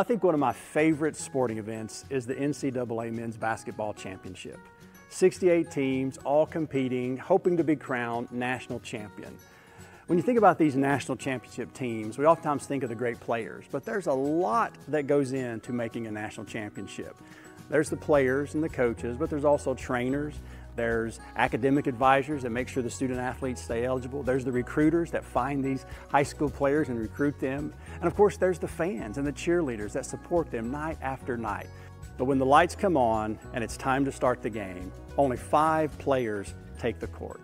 I think one of my favorite sporting events is the NCAA Men's Basketball Championship. 68 teams all competing, hoping to be crowned national champion. When you think about these national championship teams, we oftentimes think of the great players, but there's a lot that goes into making a national championship. There's the players and the coaches, but there's also trainers, there's academic advisors that make sure the student athletes stay eligible. There's the recruiters that find these high school players and recruit them. And of course, there's the fans and the cheerleaders that support them night after night. But when the lights come on and it's time to start the game, only five players take the court.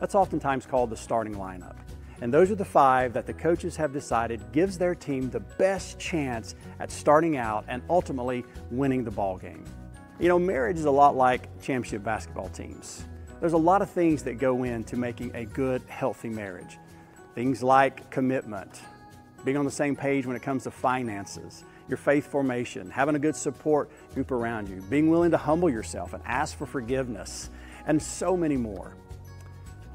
That's oftentimes called the starting lineup. And those are the five that the coaches have decided gives their team the best chance at starting out and ultimately winning the ball game. You know, marriage is a lot like championship basketball teams. There's a lot of things that go into making a good, healthy marriage. Things like commitment, being on the same page when it comes to finances, your faith formation, having a good support group around you, being willing to humble yourself and ask for forgiveness, and so many more.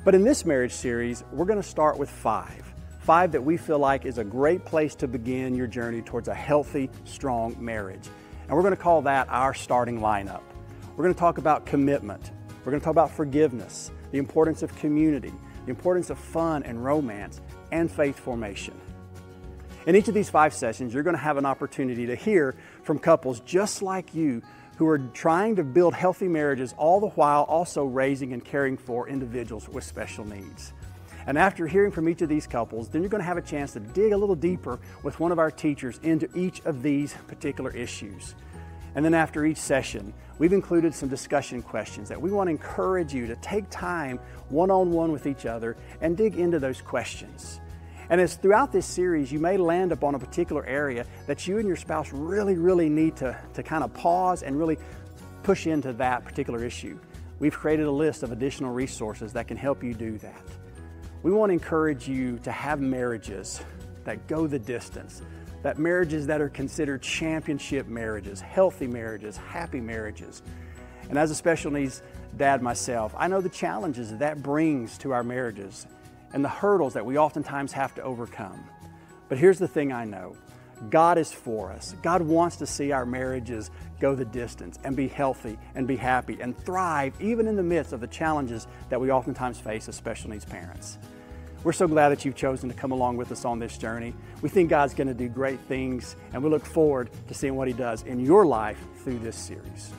But in this marriage series, we're going to start with five. Five that we feel like is a great place to begin your journey towards a healthy, strong marriage. And we're going to call that our starting lineup. We're going to talk about commitment. We're going to talk about forgiveness, the importance of community, the importance of fun and romance, and faith formation. In each of these five sessions, you're going to have an opportunity to hear from couples just like you who are trying to build healthy marriages, all the while also raising and caring for individuals with special needs. And after hearing from each of these couples, then you're going to have a chance to dig a little deeper with one of our teachers into each of these particular issues. And then after each session, we've included some discussion questions that we want to encourage you to take time one on one with each other and dig into those questions. And as throughout this series, you may land upon a particular area that you and your spouse really, really need to, to kind of pause and really push into that particular issue. We've created a list of additional resources that can help you do that. We want to encourage you to have marriages that go the distance, that marriages that are considered championship marriages, healthy marriages, happy marriages. And as a special needs dad myself, I know the challenges that, that brings to our marriages and the hurdles that we oftentimes have to overcome. But here's the thing I know God is for us. God wants to see our marriages go the distance and be healthy and be happy and thrive even in the midst of the challenges that we oftentimes face as special needs parents. We're so glad that you've chosen to come along with us on this journey. We think God's going to do great things, and we look forward to seeing what He does in your life through this series.